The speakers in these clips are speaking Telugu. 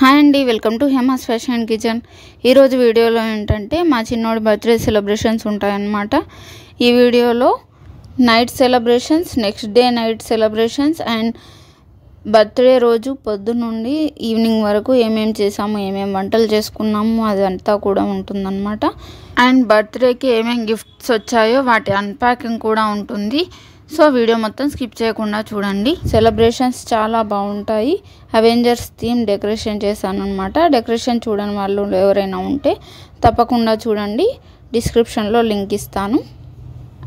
హాయ్ అండి welcome to Hema's fashion and kitchen. ఈరోజు వీడియోలో ఏంటంటే మా చిన్నోడి బర్త్డే సెలబ్రేషన్స్ ఉంటాయన్నమాట. ఈ వీడియోలో night celebrations next day night celebrations and birthday రోజు పొద్దునుండి ఈవినింగ్ వరకు ఏమేమి చేసాము ఏమేమి వంటలు చేసుకున్నాము అదంతా కూడా ఉంటుందన్నమాట. అండ్ బర్త్డేకి ఏమేమి గిఫ్ట్స్ వచ్చాయో వాటి అన్ప్యాకింగ్ కూడా ఉంటుంది. సో వీడియో మొత్తం స్కిప్ చేయకుండా చూడండి. సెలబ్రేషన్స్ చాలా బాగుంటాయి. అవెంజర్స్ థీమ్ డెకరేషన్ చేశాను అనమాట డెకరేషన్ చూడని వాళ్ళు ఎవరైనా ఉంటే తప్పకుండా చూడండి. డిస్క్రిప్షన్లో లింక్ ఇస్తాను.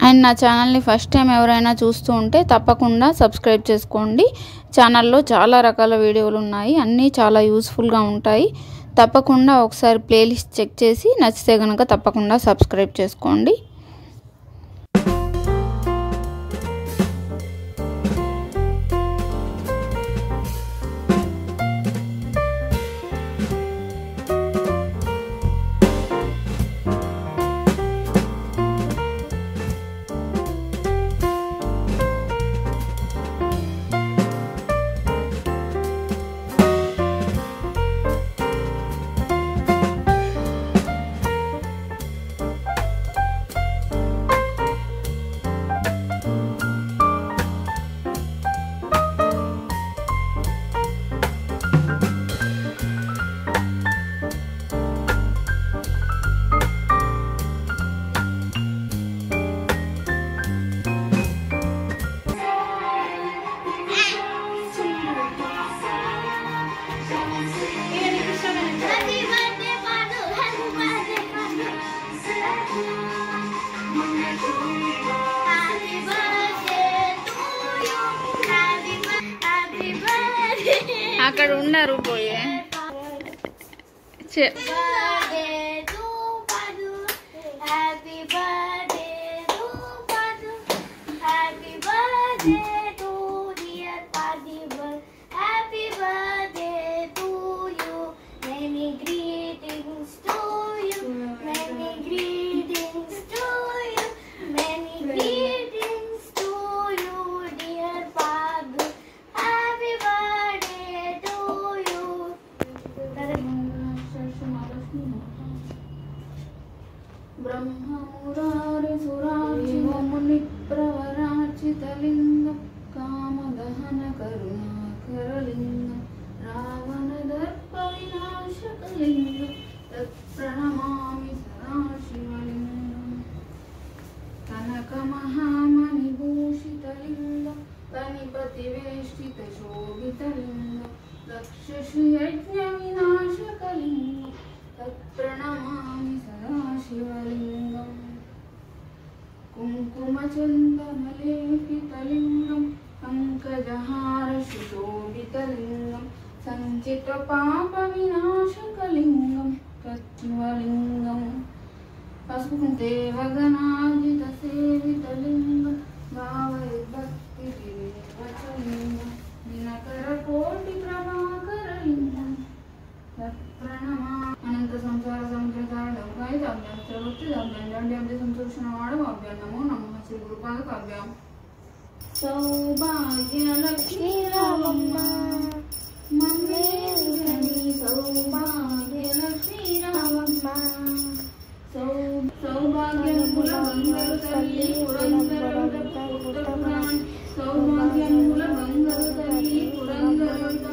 అండ్ నా ఛానల్ని ఫస్ట్ టైం ఎవరైనా చూస్తూ ఉంటే తప్పకుండా సబ్స్క్రైబ్ చేసుకోండి. ఛానల్లో చాలా రకాల వీడియోలు ఉన్నాయి. అన్నీ చాలా యూస్ఫుల్గా ఉంటాయి. తప్పకుండా ఒకసారి ప్లేలిస్ట్ చెక్ చేసి నచ్చితే కనుక తప్పకుండా సబ్స్క్రైబ్ చేసుకోండి. చె- Birthday to Padu. Happy birthday to Padu. Happy birthday कमलमलेऽर्पितलिङ्गं पङ्कजहारशुशोभितलिङ्गं सञ्चितपापविनाशकलिङ्गं तत्त्वलिङ्गं वसुदेवगणाजितसेवितलिङ्गं भावैर्भक्तिरिवचलिङ्गं दिनकरकोटिप्रभाकरलिङ्गं तत्प्रणमा अनन्तसंसारसंकृताडं गायिताभ्यां सर्वत्र दाभ्यां दाढ्याब्धसंसूक्ष्णवाडवाभ्यां नमो नमः। ప్రభాకరలింగం తత్ప్రణమా అనంత సంసార సంప్రదాయ అభ్యాం త్రవృత్తి అభ్యాం దండ్యాబ్ది సంతోషణవాడు అభ్యాం నమో నమ శ్రీ గురుపాదక అభ్యాం సౌభాగ్యలక్ష్మీ రామమ్మ మమ్మేలుగని సౌభాగ్యలక్ష్మీ రామమ్మ సౌ- సౌభాగ్యముల బంగారు తల్లి పురంధరుడ పుట్టపురాణి సౌభాగ్యముల బంగారు తల్లి పురంధరుడ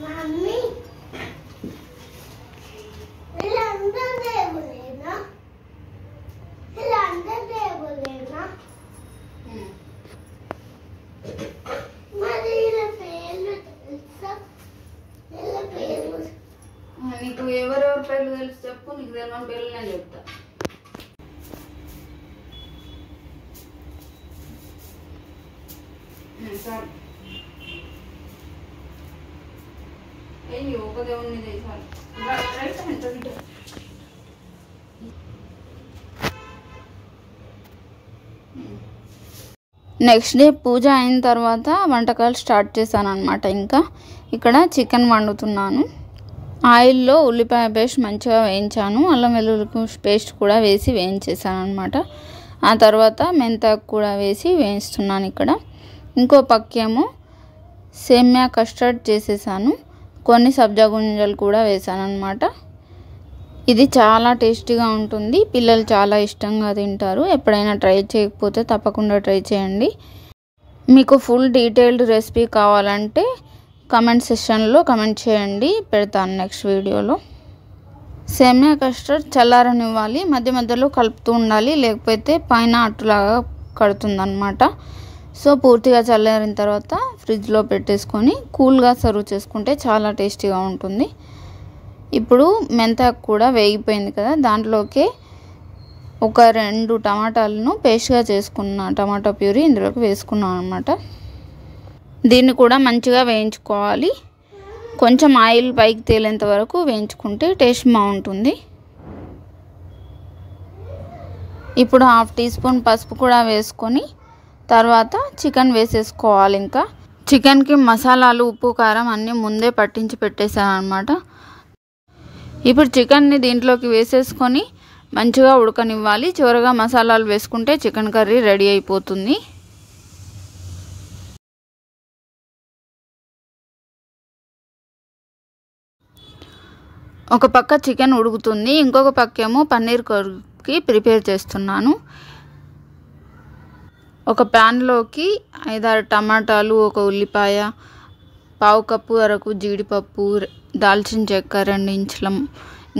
Mommy, London, they will live, no? London, they will live, no? ఎవరి పేర్లు తెలుసు చెప్పు నీకు తెలియని పేర్లు నేను చెప్తా. సార్. ఏం యోగ దేవుని చేశారు రైట్ నెక్స్ట్ డే పూజ అయిన తర్వాత వంటకాలు స్టార్ట్ చేశాను అనమాట ఇంకా ఇక్కడ చికెన్ వండుతున్నాను. ఆయిల్లో ఉల్లిపాయ పేస్ట్ మంచిగా వేయించాను. అల్లం వెల్లుల్లి పేస్ట్ కూడా వేసి వేయించేసాను అనమాట ఆ తర్వాత మెంతాకు కూడా వేసి వేయిస్తున్నాను ఇక్కడ. ఇంకో పక్కేమో సేమ్యా కస్టర్డ్ చేసేసాను. కొన్ని సబ్జా గుంజలు కూడా వేసాను అనమాట ఇది చాలా టేస్టీగా ఉంటుంది. పిల్లలు చాలా ఇష్టంగా తింటారు. ఎప్పుడైనా ట్రై చేయకపోతే తప్పకుండా ట్రై చేయండి. మీకు ఫుల్ డీటెయిల్డ్ రెసిపీ కావాలంటే కమెంట్ సెషన్లో కమెంట్ చేయండి. పెడతాను నెక్స్ట్ వీడియోలో. సేమియా కస్టర్డ్ చల్లారనివ్వాలి మధ్య మధ్యలో కలుపుతూ ఉండాలి లేకపోతే పైన అట్టులాగా కడుతుందన్నమాట. సో పూర్తిగా చల్లారిన తర్వాత ఫ్రిడ్జ్లో పెట్టేసుకొని కూల్గా సర్వ్ చేసుకుంటే చాలా టేస్టీగా ఉంటుంది. ఇప్పుడు మెంతాకు కూడా వేగిపోయింది కదా దాంట్లోకి ఒక రెండు టమాటాలను పేస్ట్గా చేసుకున్న టమాటా ప్యూరీ ఇందులోకి వేసుకున్నాను అనమాట దీన్ని కూడా మంచిగా వేయించుకోవాలి. కొంచెం ఆయిల్ పైకి తేలేంత వరకు వేయించుకుంటే టేస్ట్ బాగుంటుంది. ఇప్పుడు హాఫ్ టీ స్పూన్ పసుపు కూడా వేసుకొని తర్వాత చికెన్ వేసేసుకోవాలి ఇంకా. చికెన్కి మసాలాలు ఉప్పు కారం అన్నీ ముందే పట్టించి పెట్టేశాను అనమాట ఇప్పుడు చికెన్ని దీంట్లోకి వేసేసుకొని మంచిగా ఉడకనివ్వాలి. చివరగా మసాలాలు వేసుకుంటే చికెన్ కర్రీ రెడీ అయిపోతుంది. ఒక పక్క చికెన్ ఉడుకుతుంది ఇంకొక పక్క ఏమో పన్నీర్ కర్రీకి ప్రిపేర్ చేస్తున్నాను. ఒక ప్యాన్లోకి ఐదారు టమాటాలు ఒక ఉల్లిపాయ పావు కప్పు వరకు జీడిపప్పు దాల్చిన చెక్క రెండు ఇంచుల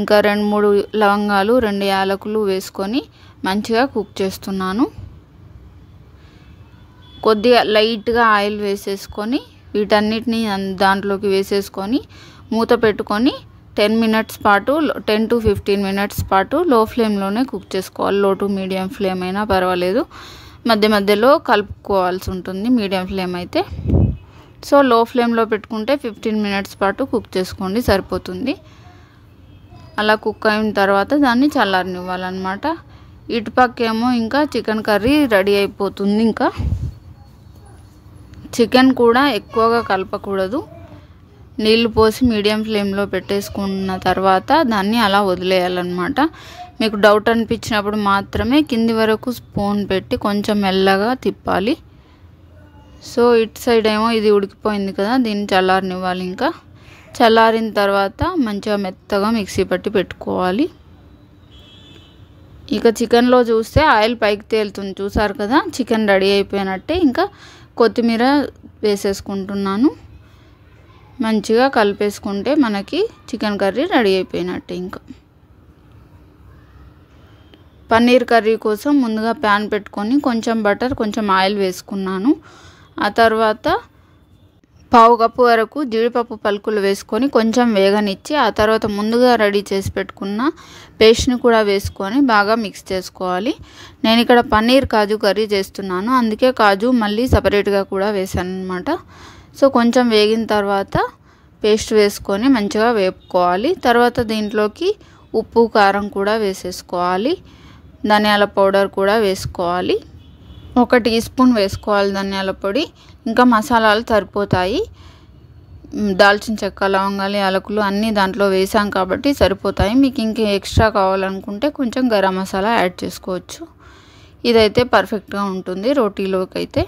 ఇంకా రెండు మూడు లవంగాలు రెండు యాలకులు వేసుకొని మంచిగా కుక్ చేస్తున్నాను. కొద్దిగా లైట్గా ఆయిల్ వేసేసుకొని వీటన్నిటిని దాంట్లోకి వేసేసుకొని మూత పెట్టుకొని టెన్ మినిట్స్ పాటు టెన్ టు ఫిఫ్టీన్ మినిట్స్ పాటు లో ఫ్లేమ్లోనే కుక్ చేసుకోవాలి. లో టు మీడియం ఫ్లేమ్ అయినా పర్వాలేదు. మధ్య మధ్యలో కలుపుకోవాల్సి ఉంటుంది మీడియం ఫ్లేమ్ అయితే. సో లో ఫ్లేమ్లో పెట్టుకుంటే ఫిఫ్టీన్ మినిట్స్ పాటు కుక్ చేసుకోండి సరిపోతుంది. అలా కుక్ అయిన తర్వాత దాన్ని చల్లారనివ్వాలన్నమాట. ఇటుపక్కేమో ఇంకా చికెన్ కర్రీ రెడీ అయిపోతుంది ఇంకా. చికెన్ కూడా ఎక్కువగా కలపకూడదు. నీళ్ళు పోసి మీడియం ఫ్లేమ్లో పెట్టేసుకున్న తర్వాత దాన్ని అలా వదిలేయాలన్నమాట. మీకు డౌట్ అనిపించినప్పుడు మాత్రమే కింది వరకు స్పూన్ పెట్టి కొంచెం మెల్లగా తిప్పాలి. సో ఇటు సైడ్ ఏమో ఇది ఉడికిపోయింది కదా దీన్ని చల్లారనివ్వాలి ఇంకా. చల్లారిన తర్వాత మంచిగా మెత్తగా మిక్సీ పట్టి పెట్టుకోవాలి. ఇక చికెన్లో చూస్తే ఆయిల్ పైకి తేలుతుంది చూసారు కదా? చికెన్ రెడీ అయిపోయినట్టే. ఇంకా కొత్తిమీర వేసేసుకుంటున్నాను. మంచిగా కలిపేసుకుంటే మనకి చికెన్ కర్రీ రెడీ అయిపోయినట్టు ఇంకా. పన్నీర్ కర్రీ కోసం ముందుగా ప్యాన్ పెట్టుకొని కొంచెం బటర్ కొంచెం ఆయిల్ వేసుకున్నాను. ఆ తర్వాత పావు కప్పు వరకు జీడిపప్పు పలుకులు వేసుకొని కొంచెం వేగనిచ్చి ఆ తర్వాత ముందుగా రెడీ చేసి పెట్టుకున్న పేస్ట్ని కూడా వేసుకొని బాగా మిక్స్ చేసుకోవాలి. నేను ఇక్కడ పన్నీర్ కాజు కర్రీ చేస్తున్నాను. అందుకే కాజు మళ్ళీ సపరేట్గా కూడా వేసాను అనమాట సో కొంచెం వేగిన తర్వాత పేస్ట్ వేసుకొని మంచిగా వేపుకోవాలి. తర్వాత దీంట్లోకి ఉప్పు కారం కూడా వేసేసుకోవాలి. ధనియాల పౌడర్ కూడా వేసుకోవాలి. ఒక టీ స్పూన్ వేసుకోవాలి ధనియాల పొడి. ఇంకా మసాలాలు సరిపోతాయి. దాల్చిన చెక్క లవంగాలు యాలకులు అన్నీ దాంట్లో వేసాం కాబట్టి సరిపోతాయి. మీకు ఇంకా ఎక్స్ట్రా కావాలనుకుంటే కొంచెం గరం మసాలా యాడ్ చేసుకోవచ్చు. ఇదైతే పర్ఫెక్ట్గా ఉంటుంది రోటీలోకి అయితే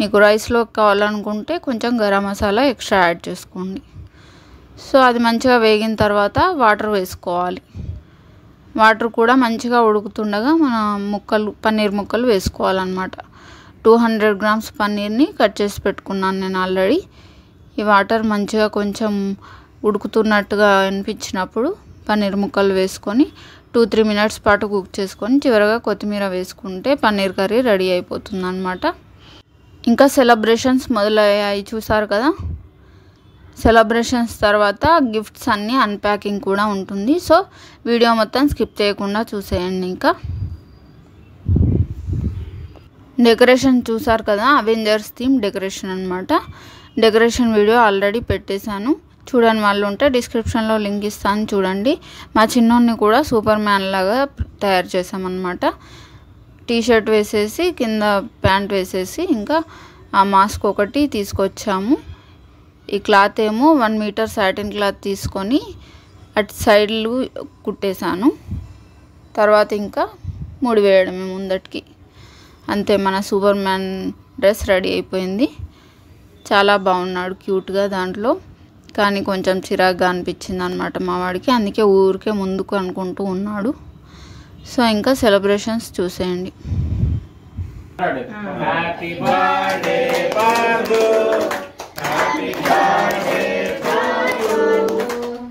మీకు రైస్లో కావాలనుకుంటే కొంచెం గరం మసాలా ఎక్స్ట్రా యాడ్ చేసుకోండి. సో అది మంచిగా వేగిన తర్వాత వాటర్ వేసుకోవాలి. వాటర్ కూడా మంచిగా ఉడుకుతుండగా మన ముక్కలు పన్నీర్ ముక్కలు వేసుకోవాలన్నమాట. టూ హండ్రెడ్ గ్రామ్స్ పన్నీర్ని కట్ చేసి పెట్టుకున్నాను నేను ఆల్రెడీ. ఈ వాటర్ మంచిగా కొంచెం ఉడుకుతున్నట్టుగా అనిపించినప్పుడు పన్నీర్ ముక్కలు వేసుకొని టూ త్రీ మినిట్స్ పాటు కుక్ చేసుకొని చివరగా కొత్తిమీర వేసుకుంటే పన్నీర్ కర్రీ రెడీ అయిపోతుంది అనమాట ఇంకా సెలబ్రేషన్స్ మొదలయ్యాయి చూసారు కదా? సెలబ్రేషన్స్ తర్వాత గిఫ్ట్స్ అన్నీ అన్ప్యాకింగ్ కూడా ఉంటుంది. సో వీడియో మొత్తం స్కిప్ చేయకుండా చూసేయండి ఇంకా. డెకరేషన్ చూసారు కదా? అవెంజర్స్ థీమ్ డెకరేషన్ అనమాట డెకరేషన్ వీడియో ఆల్రెడీ పెట్టేశాను. చూడని వాళ్ళు ఉంటే డిస్క్రిప్షన్లో లింక్ ఇస్తాను చూడండి. మా చిన్నోడిని కూడా సూపర్ మ్యాన్ లాగా తయారు చేసామన్నమాట టీ షర్ట్ వేసేసి కింద ప్యాంట్ వేసేసి ఇంకా ఆ మాస్క్ ఒకటి తీసుకొచ్చాము. ఈ క్లాత్ ఏమో వన్ మీటర్ సాటిన్ క్లాత్ తీసుకొని అటు సైడ్లు కుట్టేశాను. తర్వాత ఇంకా ముడి వేయడమే ముందటికి. అంతే మన సూపర్ మ్యాన్ డ్రెస్ రెడీ అయిపోయింది. చాలా బాగున్నాడు క్యూట్గా దాంట్లో. కానీ కొంచెం చిరాగ్గా అనిపించింది అనమాట మా వాడికి. అందుకే ఊరికే ముందుకు అనుకుంటూ ఉన్నాడు. సో ఇంకా సెలబ్రేషన్స్ చూసేయండి. Happy birthday happy birthday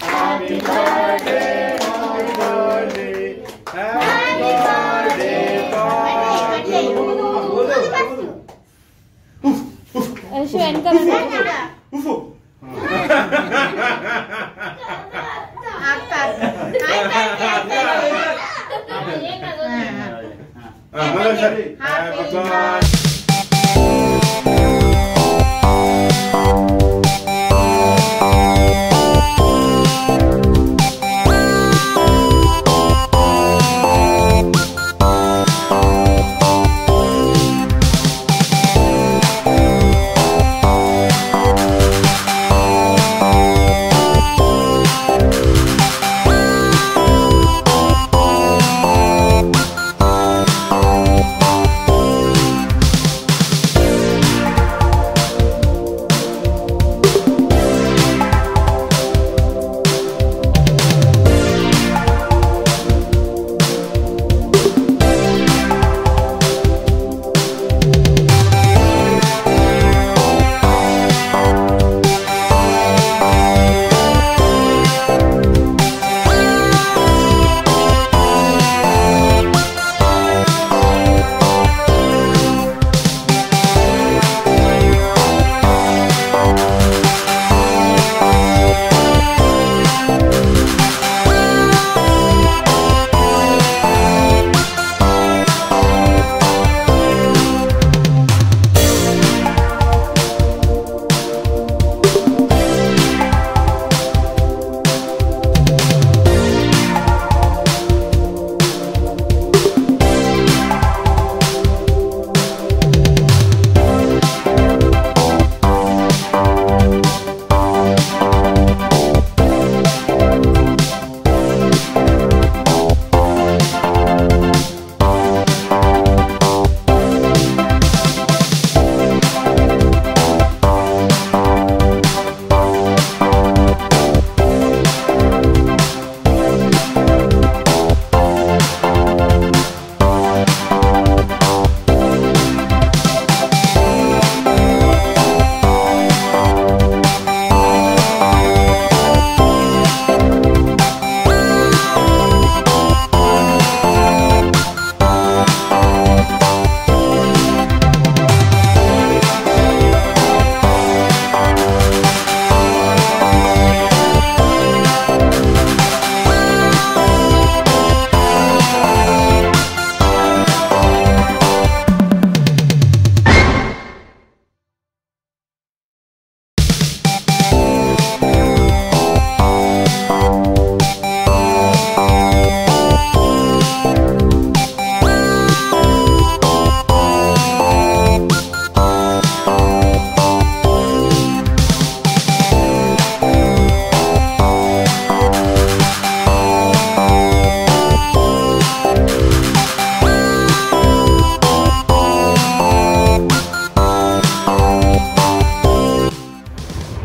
happy birthday బాబు హ్యాపీ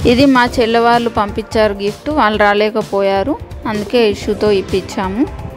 ఇది మా చెల్లె వాళ్ళు పంపించారు గిఫ్ట్ వాళ్ళు రాలేకపోయారు. అందుకే ఇష్యూతో ఇప్పించాము.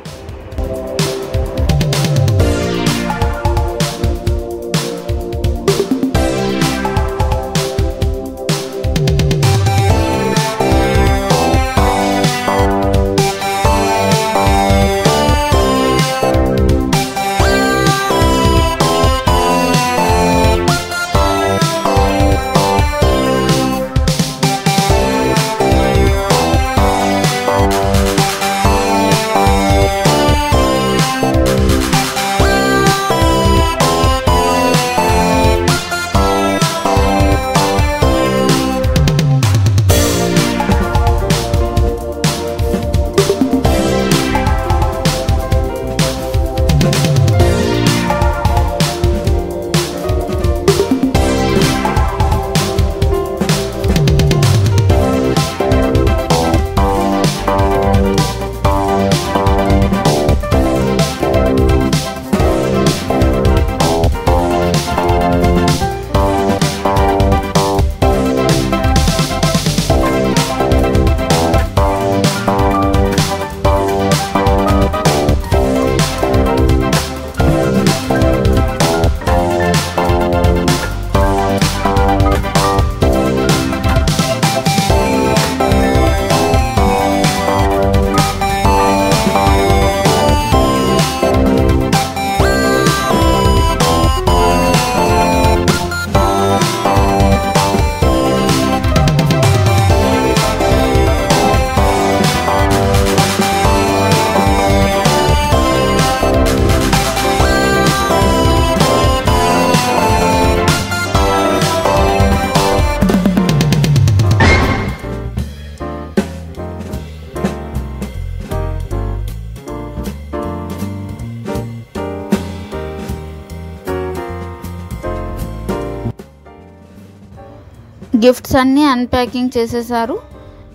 గిఫ్ట్స్ అన్నీ అన్ప్యాకింగ్ చేసేసారు.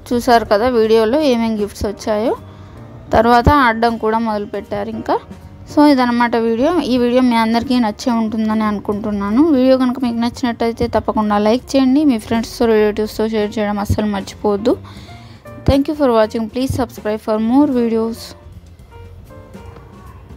చూసారు కదా వీడియోలో ఏమేమి గిఫ్ట్స్ వచ్చాయో. తర్వాత ఆడడం కూడా మొదలుపెట్టారు ఇంకా. సో ఇదనమాట వీడియో. ఈ వీడియో మీ అందరికీ నచ్చే ఉంటుందని అనుకుంటున్నాను. వీడియో కనుక మీకు నచ్చినట్టయితే తప్పకుండా లైక్ చేయండి. మీ ఫ్రెండ్స్తో రిలేటివ్స్తో షేర్ చేయడం అస్సలు మర్చిపోవద్దు. Thank you for watching. Please subscribe for more videos.